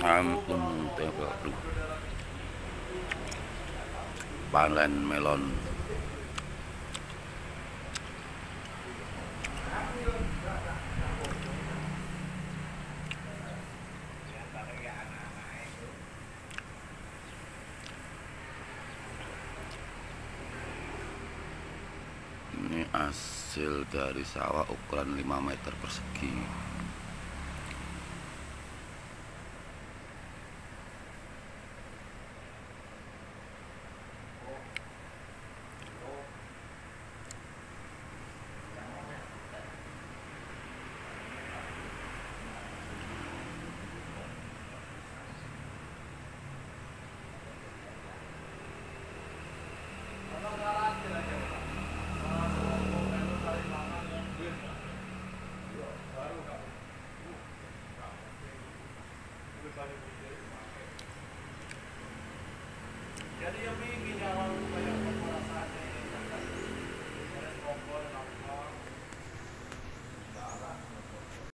ampun tebak bro. Panen melon. Ini hasil dari sawah ukuran 5 meter persegi Obrigado.